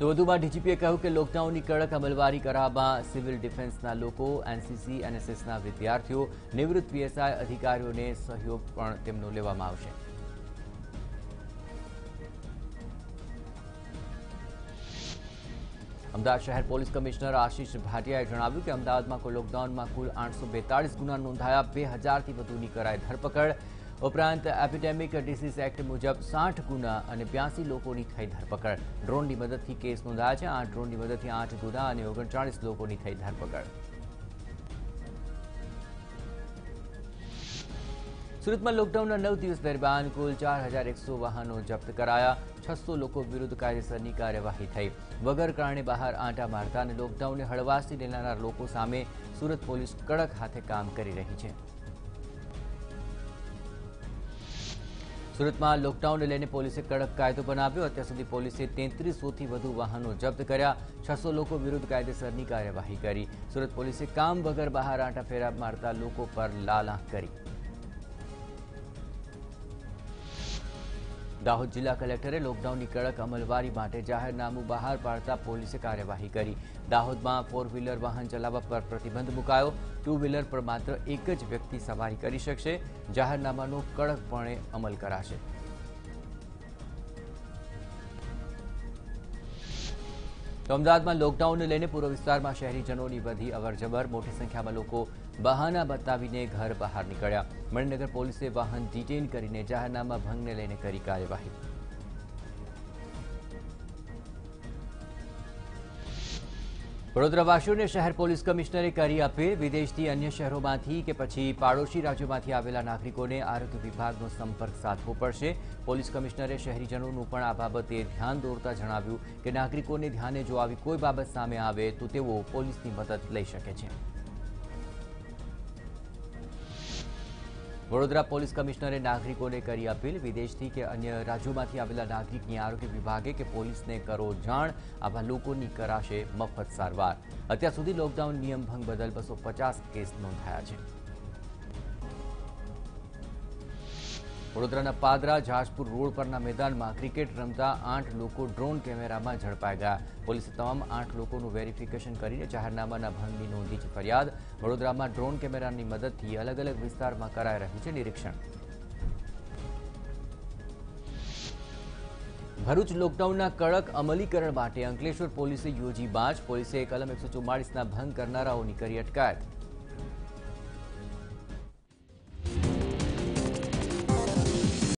વધુમાં ડીજીપીએ કહ્યું કે લોકડાઉનની કડક અમલવારી કરાવવા સિવિલ ડિફેન્સના લોકો, એનસીસી, એનએસએસના વિદ્યાર્થીઓ, નિવૃત્ત પીએસઆઈ અધિકારીઓને સહયોગ પણ તેમનો લેવામાં આવશે. અમદાવાદ શહેર પોલીસ કમિશનર આશીષ ભાટિયાએ જણાવ્યું કે અમદાવાદમાં કોઈ લોકડાઉનમાં કુલ આઠસો ગુના નોંધાયા, બે હજારથી વધુની કરાઈ ધરપકડ. ઉપરાંત એપિડેમિક ડિસીઝ એક્ટ મુજબ સાઠ ગુના અને બ્યાસી લોકોની થઈ ધરપકડ ડ્રોનની મદદથી કેસ નોંધાયા છે આ ડ્રોનની મદદથી આઠ ગુના અને ઓગણચાળીસ લોકોની થઈ ધરપકડ સુરતમાં લોકડાઉનના નવ દિવસ દરમિયાન કુલ ચાર હજાર એકસો વાહનો જપ્ત કરાયા છસો લોકો વિરુદ્ધ કાયદેસરની કાર્યવાહી થઈ વગર કારણે બહાર આંટા મારતા અને લોકડાઉનને હળવાશથી લેનારા લોકો સામે સુરત પોલીસ કડક હાથે કામ કરી રહી છે સુરતમાં લોકડાઉનને લઈને પોલીસે કડક કાયદો બનાવ્યો અત્યાર સુધી પોલીસે તેત્રીસોથી વધુ વાહનો જપ્ત કર્યા છસો લોકો વિરુદ્ધ કાયદેસરની કાર્યવાહી કરી સુરત પોલીસે કામ વગર બહાર આંટા ફેરા મારતા લોકો પર લાલ આંખ કરી દાહોદ જિલ્લા કલેક્ટરે લોકડાઉનની કડક અમલવારી માટે જાહેરનામું બહાર પાડતા પોલીસે કાર્યવાહી કરી દાહોદમાં ફોર વ્હીલર વાહન ચલાવવા પર પ્રતિબંધ મુકાયો ટુ વ્હીલર પર માત્ર એક જ વ્યક્તિ સવારી કરી શકશે જાહેરનામાનો કડકપણે અમલ કરાશે તો અમદાવાદમાં લોકડાઉનને લઈને પૂર્વ વિસ્તારમાં શહેરીજનોની વધી અવરજવર મોટી સંખ્યામાં લોકો બહાના બતાવીને ઘર બહાર નીકળ્યા મણિનગર પોલીસે વાહન ડિટેન કરીને જાહેરનામા ભંગને લઈને કરી કાર્યવાહી વડોદરાવાસીઓને શહેર પોલીસ કમિશનરે કરી અપીલ. વિદેશથી અન્ય શહેરોમાંથી કે પછી પાડોશી રાજ્યોમાંથી આવેલા નાગરિકોને આરોગ્ય વિભાગનો સંપર્ક સાધવો પડશે. પોલીસ કમિશનરે શહેરીજનોનું પણ આ બાબતે ધ્યાન દોરતા જણાવ્યું કે નાગરિકોને ધ્યાને જો આવી કોઈ બાબત સામે આવે તો તેઓ પોલીસની મદદ લઈ શકે છે. વડોદરા પોલીસ કમિશનરે નાગરિકોને કરી અપીલ વિદેશથી કે અન્ય રાજ્યોમાંથી આવેલા નાગરિકની આરોગ્ય વિભાગે કે પોલીસને કરો જાણ આવા લોકોની કરાશે મફત સારવાર અત્યાર સુધી લોકડાઉન નિયમ ભંગ બદલ બસો કેસ નોંધાયા છે વડોદરાના પાદરા જાજપુર રોડ પરના મેદાનમાં ક્રિકેટ રમતા આઠ લોકો ડ્રોન કેમેરામાં ઝડપાઈ ગયા પોલીસે તમામ આઠ લોકોનું વેરિફિકેશન કરીને જાહેરનામાના ભંગની નોંધી છે ફરિયાદ વડોદરામાં ડ્રોન કેમેરાની મદદથી અલગ અલગ વિસ્તારમાં કરાઈ રહ્યું છે નિરીક્ષણ ભરૂચ લોકડાઉનના કડક અમલીકરણ માટે અંકલેશ્વર પોલીસે યોજી બાજ પોલીસે કલમ એકસો ચુમ્માળીસના ભંગ કરનારાઓની કરી અટકાયત